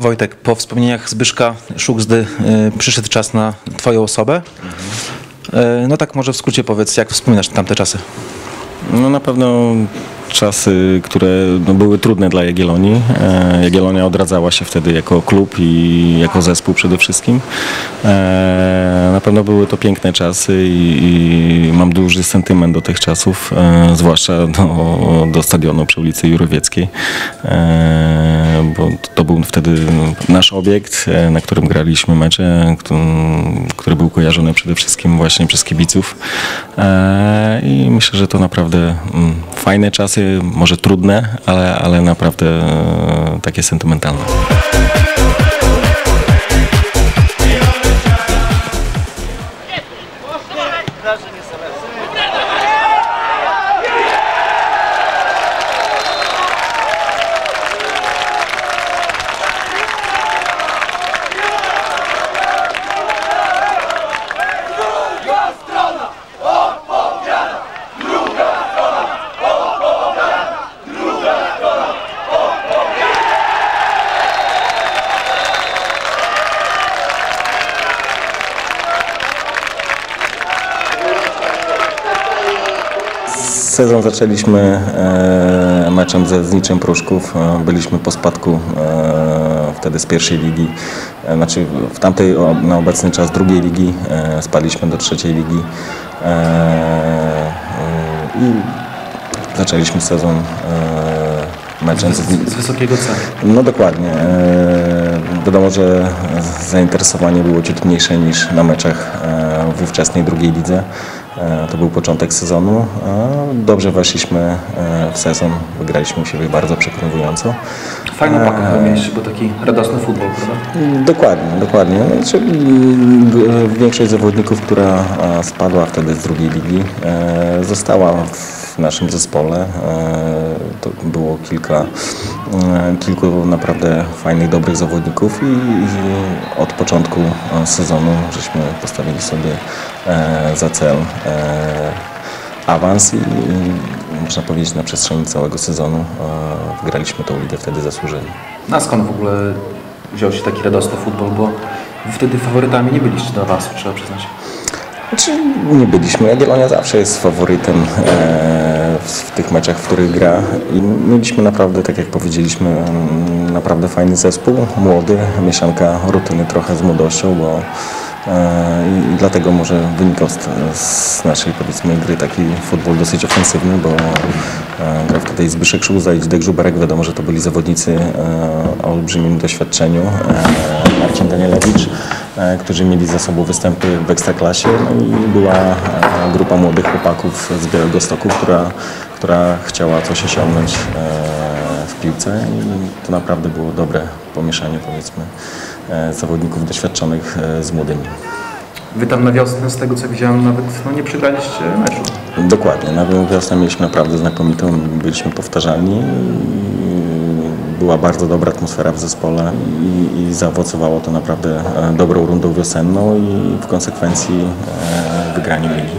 Wojtek, po wspomnieniach Zbyszka Szugzdy y, przyszedł czas na Twoją osobę. Y, No tak może w skrócie powiedz, jak wspominasz tamte czasy? No na pewno czasy, które no, były trudne dla Jagiellonii. E, Jagiellonia odradzała się wtedy jako klub i jako zespół przede wszystkim. E, na pewno były to piękne czasy i, i mam duży sentyment do tych czasów, e, zwłaszcza do, do stadionu przy ulicy Jurowieckiej, e, bo to był wtedy nasz obiekt, e, na którym graliśmy mecze, który, który był kojarzony przede wszystkim właśnie przez kibiców. E, I myślę, że to naprawdę mm, fajne czasy, może trudne, ale, ale naprawdę e, takie sentymentalne. Sezon zaczęliśmy e, meczem ze Zniczem Pruszków. E, byliśmy po spadku e, wtedy z pierwszej ligi. Znaczy w tamtej na obecny czas drugiej ligi spadliśmy do trzeciej ligi. I zaczęliśmy sezon meczem ze Zniczem. Z wysokiego celu. No dokładnie. Wiadomo, że zainteresowanie było ciut mniejsze niż na meczach w ówczesnej drugiej lidze. E, To był początek sezonu. Dobrze weszliśmy e, w sezon, wygraliśmy u siebie bardzo przekonująco. Fajną pakę chyba mieliście, bo taki radosny futbol, prawda? Dokładnie, dokładnie. Znaczy, mm, większość zawodników, która a, spadła wtedy z drugiej ligi, e, została w naszym zespole. E, to było kilka, e, kilku naprawdę fajnych, dobrych zawodników i, i od początku e, sezonu żeśmy postawili sobie e, za cel e, awans i można powiedzieć na przestrzeni całego sezonu wygraliśmy tą ligę wtedy zasłużenie. A skąd w ogóle wziął się taki radosny futbol, bo wtedy faworytami nie byliście do awansu, trzeba przyznać. Znaczy, nie byliśmy. Jagiellonia zawsze jest faworytem e, w, tych meczach, w których gra. I mieliśmy naprawdę, tak jak powiedzieliśmy, mm, naprawdę fajny zespół, młody, mieszanka rutyny trochę z młodością, bo i, i dlatego może wynikał z, z naszej powiedzmy gry taki futbol dosyć ofensywny, bo e, grał wtedy Zbyszek Szulza i Zydek Żuberek. Wiadomo, że to byli zawodnicy e, o olbrzymim doświadczeniu. E, Marcin Danielewicz, e, którzy mieli za sobą występy w Ekstraklasie no i była e, grupa młodych chłopaków z Białego Stoku, która, która chciała coś osiągnąć e, w piłce i to naprawdę było dobre pomieszanie powiedzmy e, zawodników doświadczonych e, z młodymi. Wy tam na wiosnę, z tego co widziałem, nawet no, nie przegraliście meczu. Dokładnie, na wiosnę mieliśmy naprawdę znakomitą, byliśmy powtarzalni. Była bardzo dobra atmosfera w zespole i, i zaowocowało to naprawdę e, dobrą rundą wiosenną i w konsekwencji e, wygraniem ligi.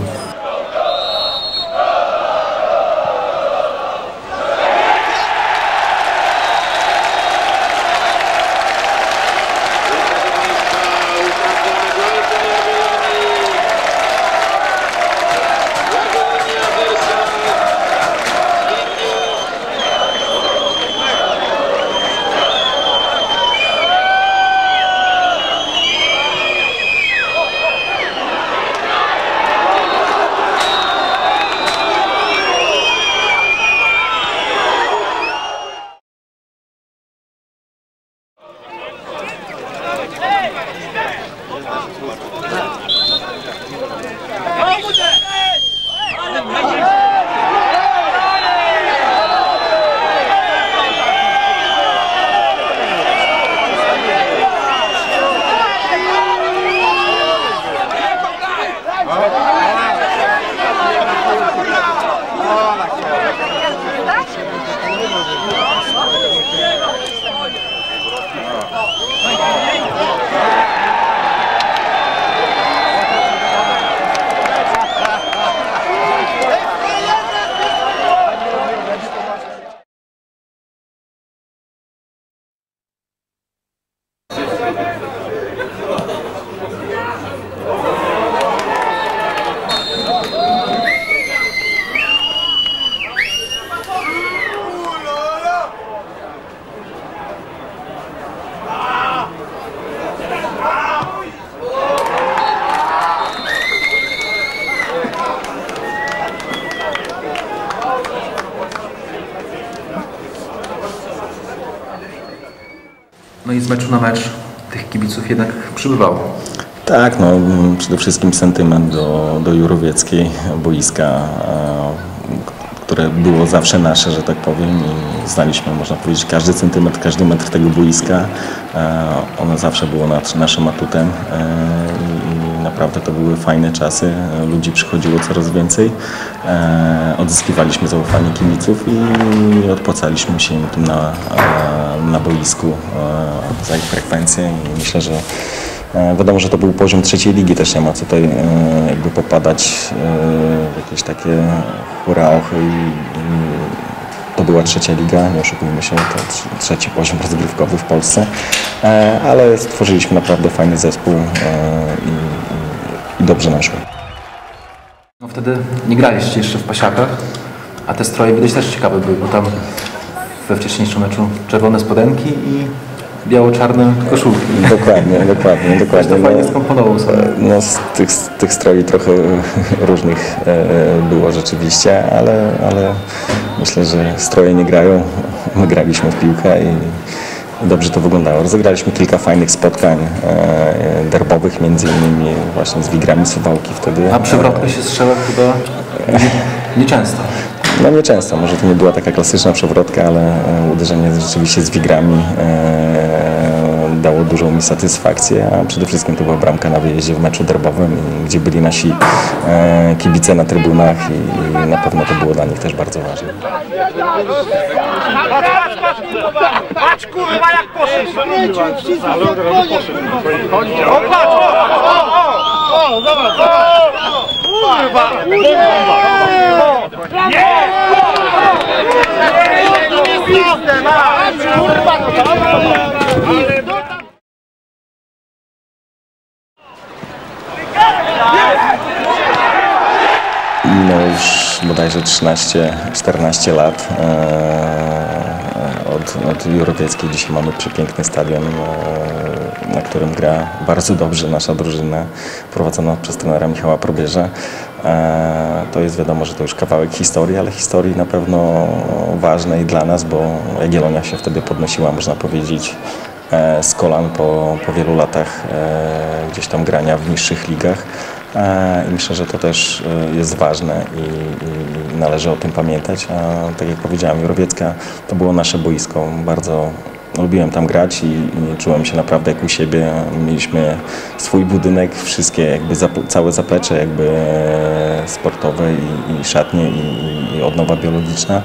No i z meczu na mecz kibiców jednak przybywało. Tak, no przede wszystkim sentyment do, do Jurowieckiej boiska, e, które było zawsze nasze, że tak powiem i znaliśmy, można powiedzieć, każdy centymetr, każdy metr tego boiska. E, Ono zawsze było naszym atutem e, naprawdę to były fajne czasy. Ludzi przychodziło coraz więcej. E, Odzyskiwaliśmy zaufanie kibiców i odpłacaliśmy się im na, e, na boisku e, za ich frekwencję i myślę, że E, Wiadomo, że to był poziom trzeciej ligi, też nie ma co tutaj e, jakby popadać e, w jakieś takie hurraochy i, to była trzecia liga, nie oszukujmy się, to trz- trzeci poziom rozgrywkowy w Polsce, E, ale stworzyliśmy naprawdę fajny zespół e, i, i, dobrze nam szło. No wtedy nie graliście jeszcze w pasiakach, a te stroje widać też ciekawe były, bo tam we wcześniejszym meczu czerwone spodenki i biało-czarne koszulki. Dokładnie, dokładnie, dokładnie. to fajnie No, skomponował sobie. No z tych, z tych stroi trochę różnych e, było rzeczywiście, ale, ale myślę, że stroje nie grają. My graliśmy w piłkę i dobrze to wyglądało. Rozegraliśmy kilka fajnych spotkań e, derbowych, między innymi właśnie z Wigrami Suwałki wtedy. A przewrotka się strzela chyba nie- nieczęsto. No nieczęsto, może to nie była taka klasyczna przewrotka, ale e, uderzenie rzeczywiście z wigrami e, dało dużą mi satysfakcję, a przede wszystkim to była bramka na wyjeździe w meczu derbowym, gdzie byli nasi e, kibice na trybunach i, i na pewno to było dla nich też bardzo ważne. Patrz kurwa jak poszedł! O patrz! O, o, zobacz! Kurwa! Nie! Kurwa! Już bodajże 13-14 lat e, od, od Jurowieckiej. Dzisiaj mamy przepiękny stadion, e, na którym gra bardzo dobrze nasza drużyna, prowadzona przez trenera Michała Probierza. E, to jest wiadomo, że to już kawałek historii, ale historii na pewno ważnej dla nas, bo Jagiellonia się wtedy podnosiła, można powiedzieć, e, z kolan po, po wielu latach e, gdzieś tam grania w niższych ligach. E, I myślę, że to też e, jest ważne i, i należy o tym pamiętać. A tak jak powiedziałem, Jurowiecka to było nasze boisko. Bardzo lubiłem tam grać i, i czułem się naprawdę jak u siebie. Mieliśmy swój budynek, wszystkie jakby całe zaplecze jakby e, sportowe i, i szatnie i, i odnowa biologiczna.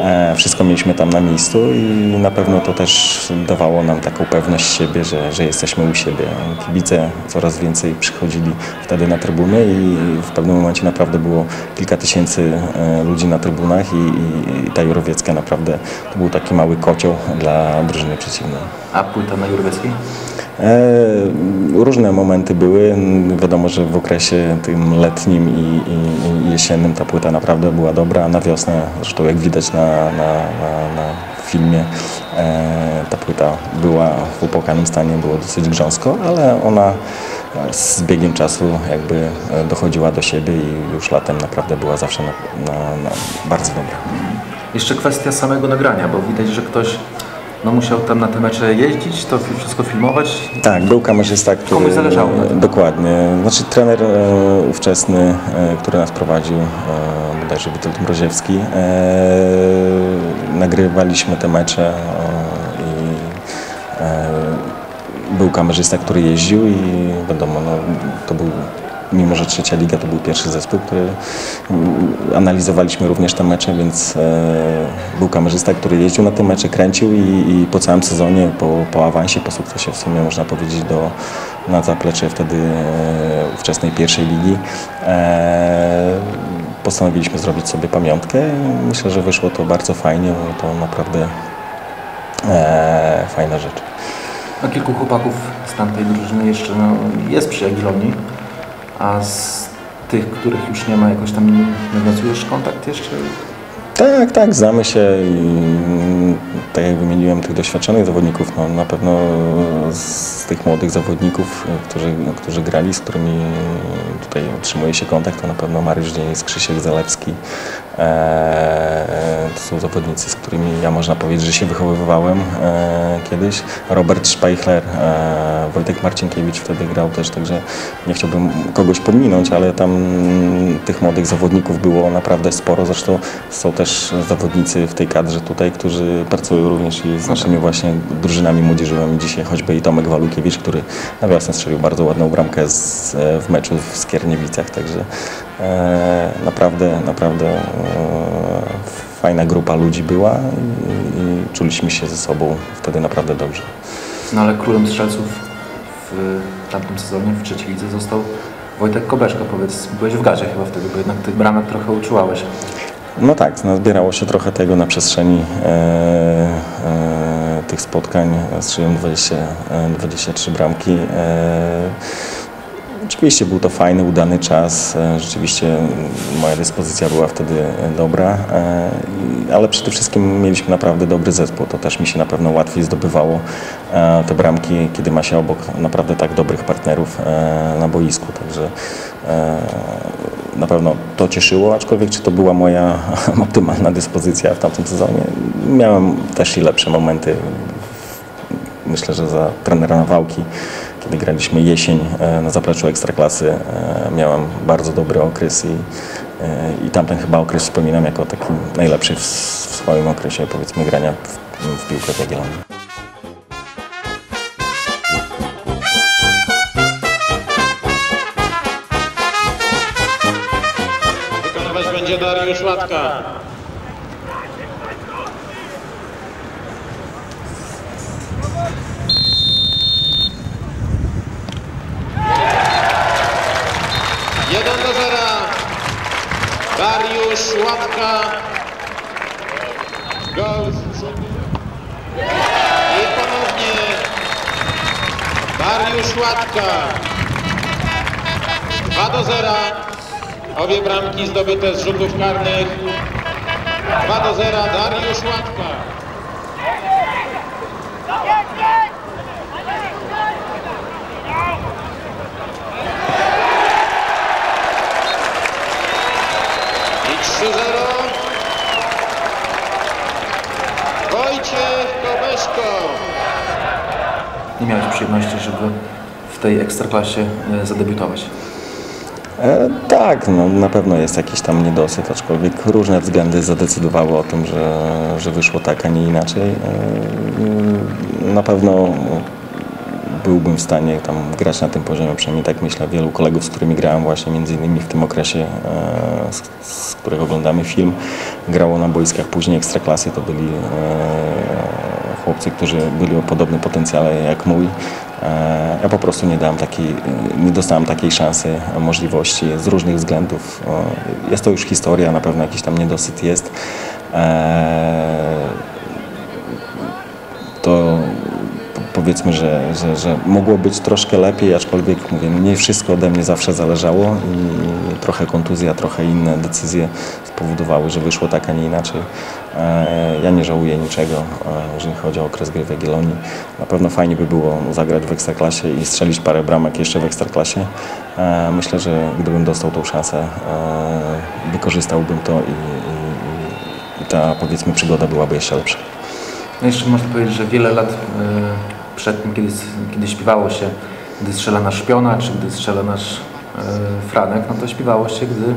E, Wszystko mieliśmy tam na miejscu i na pewno to też dawało nam taką pewność siebie, że, że jesteśmy u siebie. Kibice coraz więcej przychodzili wtedy na trybuny i w pewnym momencie naprawdę było kilka tysięcy e, ludzi na trybunach i, i, ta Jurowiecka naprawdę to był taki mały kocioł dla drużyny przeciwnej. A płyta na Jurweckiej? E, Różne momenty były. Wiadomo, że w okresie tym letnim i, i, i jesiennym ta płyta naprawdę była dobra, a na wiosnę, zresztą jak widać na, na, na, na filmie, e, ta płyta była w upłakanym stanie, było dosyć grząsko, ale ona z biegiem czasu jakby e, dochodziła do siebie i już latem naprawdę była zawsze na, na, na bardzo dobra. Jeszcze kwestia samego nagrania, bo widać, że ktoś no, musiał tam na te mecze jeździć, to wszystko filmować. Tak, był kamerzysta, który... Komuś zależało. Dokładnie. Znaczy trener e, ówczesny, e, który nas prowadził, e, bodajże Witold Mroziewski, e, nagrywaliśmy te mecze e, i e, był kamerzysta, który jeździł i wiadomo, no, to był mimo że trzecia liga to był pierwszy zespół, który mm, analizowaliśmy również te mecze, więc był kamerzysta, który jeździł na te mecze, kręcił i, i po całym sezonie, po, po awansie, po sukcesie w sumie można powiedzieć do, na zaplecze wtedy ówczesnej pierwszej ligi postanowiliśmy zrobić sobie pamiątkę i myślę, że wyszło to bardzo fajnie, bo to naprawdę e, fajna rzecz. No, kilku chłopaków z tamtej drużyny jeszcze no, jest przy Jagiellonii, a z tych, których już nie ma, jakoś tam nawiązujesz kontakt jeszcze? Tak, tak, znamy się i tak jak wymieniłem tych doświadczonych zawodników, no na pewno z tych młodych zawodników, którzy, którzy grali, z którymi tutaj utrzymuje się kontakt, to na pewno Mariusz Dzienic, Krzysiek Zalewski, E, to są zawodnicy, z którymi ja można powiedzieć, że się wychowywałem e, kiedyś. Robert Speichler, e, Wojtek Marcinkiewicz wtedy grał też, także nie chciałbym kogoś pominąć, ale tam tych młodych zawodników było naprawdę sporo. Zresztą są też zawodnicy w tej kadrze tutaj, którzy pracują również i z naszymi właśnie drużynami młodzieżowymi. Dzisiaj choćby i Tomek Walukiewicz, który na wiosnę strzelił bardzo ładną bramkę z, w meczu w Skierniewicach, także e, naprawdę, naprawdę e, fajna grupa ludzi była i, i czuliśmy się ze sobą wtedy naprawdę dobrze. No ale królem strzelców w tamtym sezonie, w trzeciej lidze został Wojtek Kobeszko. Powiedz, byłeś w gazie chyba wtedy, bo jednak tych bramek trochę uczułałeś. No tak, nazbierało się trochę tego na przestrzeni e, e, tych spotkań. Strzeliłem 20, e, 23 bramki. E, Oczywiście był to fajny, udany czas. E, Rzeczywiście moja dyspozycja była wtedy dobra, ale przede wszystkim mieliśmy naprawdę dobry zespół. To też mi się na pewno łatwiej zdobywało te bramki, kiedy ma się obok naprawdę tak dobrych partnerów na boisku. Także na pewno to cieszyło, aczkolwiek czy to była moja optymalna dyspozycja w tamtym sezonie? Miałem też i lepsze momenty myślę, że za trenera Nawałki, kiedy graliśmy jesień e, na zapleczu Ekstraklasy, e, miałem bardzo dobry okres i, e, i tamten chyba okres wspominam jako taki najlepszy w, w swoim okresie, powiedzmy, grania w, w piłkę w Jagiellonii. Dariusz Łatka. Jeden do zera. Dariusz Łatka. Gol. I ponownie Dariusz Łatka. 2 do 0. Obie bramki zdobyte z rzutów karnych. 2 do 0 Dariusz Łatka. I 3-0. Wojciech Kobeszko. Nie miałeś przyjemności, żeby w tej ekstraklasie e, zadebiutować. E, tak, no, na pewno jest jakiś tam niedosyt, aczkolwiek różne względy zadecydowały o tym, że, że wyszło tak, a nie inaczej. E, na pewno byłbym w stanie tam grać na tym poziomie, przynajmniej tak myślę. Wielu kolegów, z którymi grałem właśnie między innymi w tym okresie, e, z, z których oglądamy film, grało na boiskach później ekstraklasy, to byli chłopcy, którzy byli o podobnym potencjale jak mój. E, Ja po prostu nie dałem takiej, nie dostałem takiej szansy, e, możliwości z różnych względów. Jest to już historia, na pewno jakiś tam niedosyt jest. E, To powiedzmy, że, że, że mogło być troszkę lepiej, aczkolwiek mówię, nie wszystko ode mnie zawsze zależało i trochę kontuzja, trochę inne decyzje spowodowały, że wyszło tak, a nie inaczej. E, Ja nie żałuję niczego, e, jeżeli chodzi o okres gry w Jagiellonii. Na pewno fajnie by było zagrać w Ekstraklasie i strzelić parę bramek jeszcze w Ekstraklasie. E, Myślę, że gdybym dostał tą szansę, wykorzystałbym to i, i, ta powiedzmy przygoda byłaby jeszcze lepsza. No jeszcze można powiedzieć, że wiele lat przed tym, kiedy, kiedy śpiewało się, gdy strzela nasz szpiona, czy gdy strzela nasz Franek, no to śpiewało się, gdy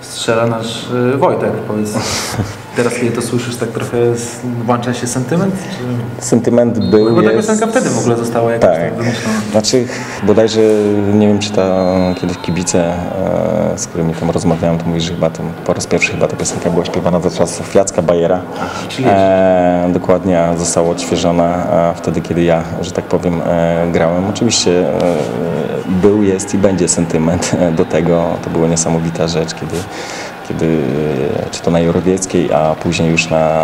strzela nasz e, Wojtek. Powiedz, teraz kiedy to słyszysz, tak trochę włącza się sentyment? Czy... Sentyment był, Bo ta jest... piosenka wtedy w ogóle została jakoś tak, Tak. wymyślona. Znaczy, bodajże, nie wiem, czy ta kiedyś kibice, e, z którymi tam rozmawiałem, to mówi, że chyba tam, po raz pierwszy chyba ta piosenka była śpiewana za czasów Jacka Bajera. czyli E, dokładnie, została odświeżona wtedy, kiedy ja, że tak powiem, e, grałem. Oczywiście e, był, jest i będzie sentyment do tego. To była niesamowita rzecz, kiedy kiedy e, czy to na Jorowieckiej, a później już na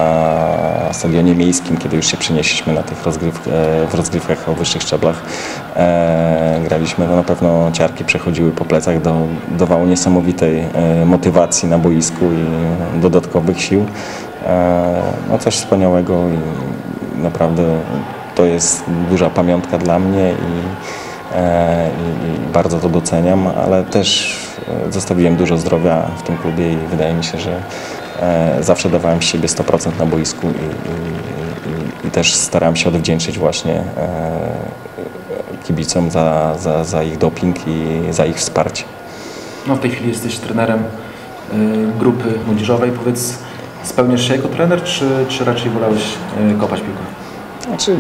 stadionie miejskim, kiedy już się przenieśliśmy na tych rozgryw, e, w rozgrywkach o wyższych szczeblach, e, graliśmy, no na pewno ciarki przechodziły po plecach, do, dawało niesamowitej motywacji na boisku i dodatkowych sił. No coś wspaniałego i naprawdę to jest duża pamiątka dla mnie i, i, i bardzo to doceniam, ale też e, zostawiłem dużo zdrowia w tym klubie i wydaje mi się, że e, zawsze dawałem z siebie 100% na boisku i, i, i, i też starałem się odwdzięczyć właśnie e, kibicom za, za, za ich doping i za ich wsparcie. No w tej chwili jesteś trenerem grupy młodzieżowej. Powiedz, spełniasz się jako trener, czy, czy raczej wolałeś kopać piłkę? Znaczy,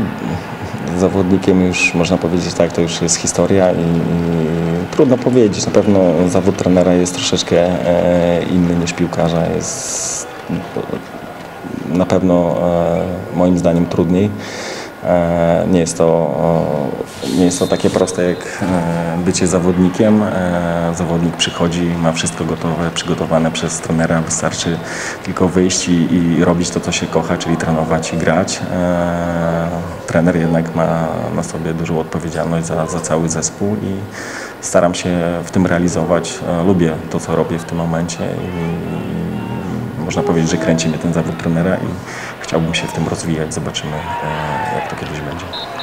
zawodnikiem już można powiedzieć tak, to już jest historia i, i trudno powiedzieć. Na pewno zawód trenera jest troszeczkę e, inny niż piłkarza. Jest na pewno e, moim zdaniem trudniej. E, Nie jest, to, nie jest to takie proste jak e, bycie zawodnikiem. E, Zawodnik przychodzi, ma wszystko gotowe, przygotowane przez trenera. Wystarczy tylko wyjść i, i robić to, co się kocha, czyli trenować i grać. Trener jednak ma na sobie dużą odpowiedzialność za, za cały zespół i staram się w tym realizować. Lubię to, co robię w tym momencie i można powiedzieć, że kręci mnie ten zawód trenera i chciałbym się w tym rozwijać. Zobaczymy, e, jak to kiedyś będzie.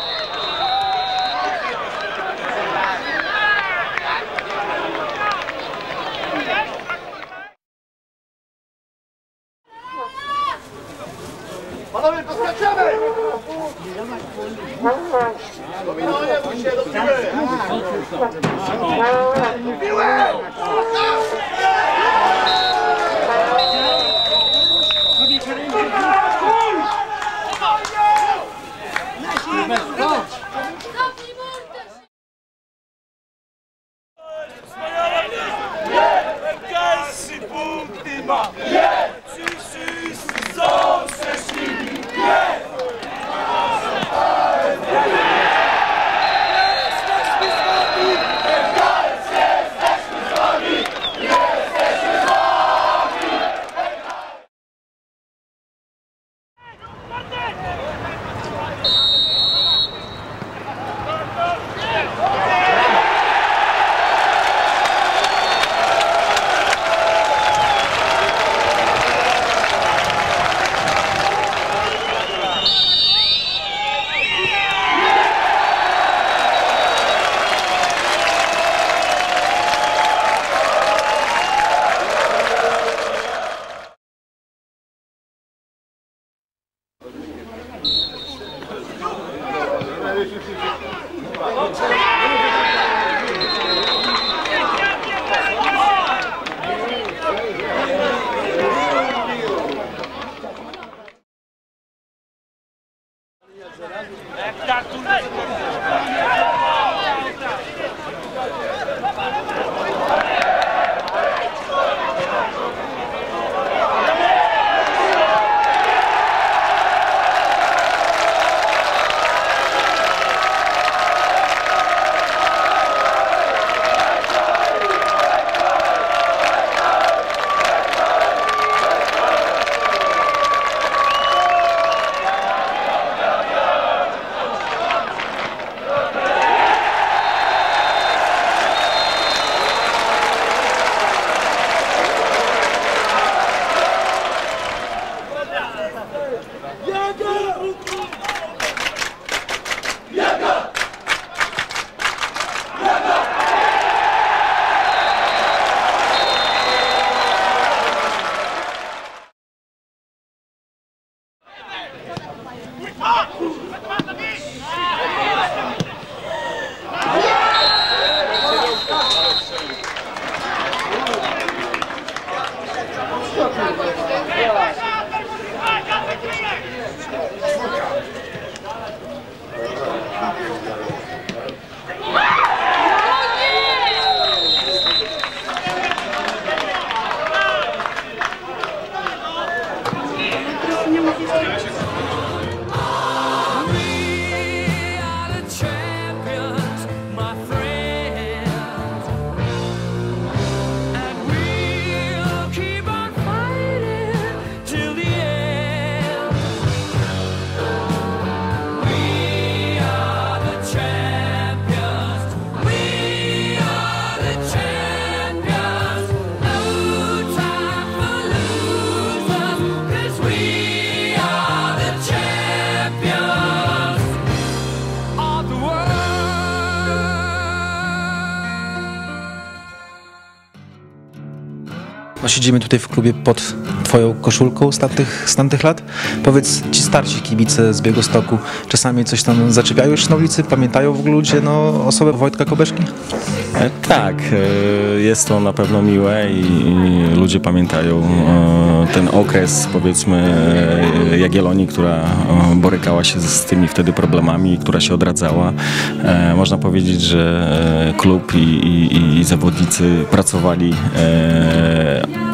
Siedzimy tutaj w klubie pod twoją koszulką z tamtych, z tamtych lat. Powiedz, ci starsi kibice z Białegostoku czasami coś tam zaczepiają już na ulicy? Pamiętają w ogóle ludzie no, osobę Wojtka Kobeszki? E, Tak, e, jest to na pewno miłe i, ludzie pamiętają e, ten okres, powiedzmy, Jagiellonii, która borykała się z, tymi wtedy problemami, która się odradzała. Można powiedzieć, że klub i, i, i zawodnicy pracowali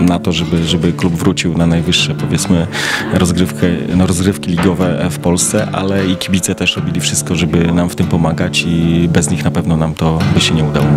na to, żeby, żeby klub wrócił na najwyższe, powiedzmy, rozgrywkę, no, rozgrywki ligowe w Polsce, ale i kibice też robili wszystko, żeby nam w tym pomagać i bez nich na pewno nam to by się nie udało.